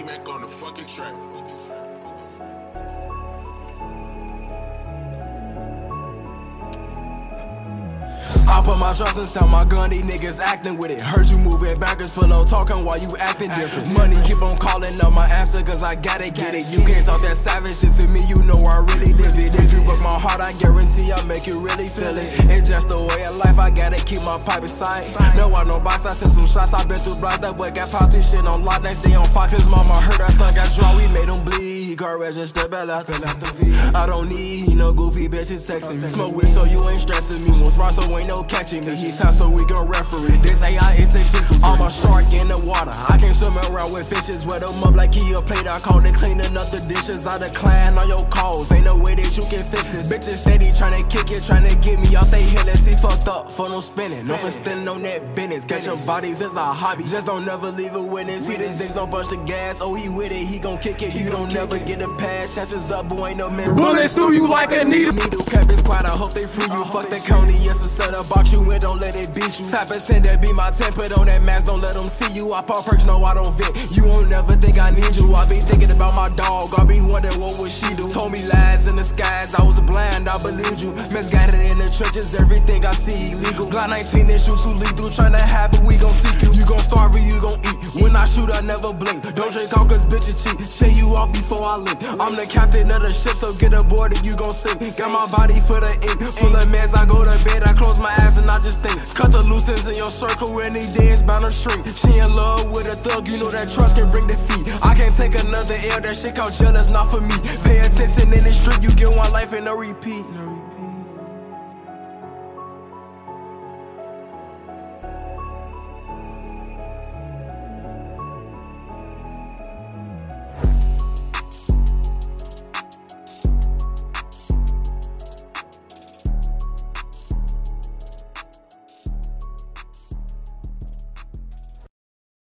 T-Mac on the fucking track. I put my trust inside my gun, these niggas acting with it. Heard you moving backwards, below talking while you acting different. Money keep on calling up my answer, cause I gotta get it. You can't talk that savage shit to me, you know I really live it. If you broke my heart, I guarantee I make you really feel it. It's just the way of life, I gotta keep my pipe inside. No, I no box, I sent some shots, I been through blocks. That boy got popped and shit on lock. Next day on Fox, his mama heard her son got drawn, we made him bleed. He car register, bell out the I don't need no goofy bitches texting me. Smoke with so you ain't stressing me. Won't smart so ain't no catching me. He time so we can referee. This AI two I'm a shark in the water. I can't swim around with fishes. Wet them up like he a plate. I call it cleaning up the dishes. I decline on your calls. Ain't no way that you can fix this. Bitches steady trying to kick it, trying to get me off they hill. Let's see fucked up for no spinning. No for standing on that business. Catching bodies is a hobby. Just don't never leave a witness. He didn't think don't bust the gas. Oh, he with it. He gon' kick it. You don't never get a pass. Chances up, boy, ain't no man. Bullets through you like a needle. Needle cap is quiet. I hope they free you. Fuck the county. Yes, a set up box you in. Don't let it beat you. Type of send that be my temper on that mask. Don't let them see you. I pop perks. No, I don't fit. You won't never think I need you. I be thinking about my dog. I be wondering what would she do. Told me lies in the skies. I was blind. I believed you. Misguided trenches. Everything I see illegal. Glock 19 issues who lead through. Trying to happen. We gon' seek you. You gon' starve or you gon' eat. When I shoot, I never blink. Don't drink all cause bitches cheat. Send you off before I link. I'm the captain of the ship, so get aboard and you gon' sink. Got my body for the ink. Full of meds, I go to bed, I close my eyes and I just think. Cut the loose ends in your circle, any day it's bound to shrink. She in love with a thug, you know that trust can bring defeat. I can't take another L, that shit called jealous, not for me. Pay attention in the street, you get one life and no repeat.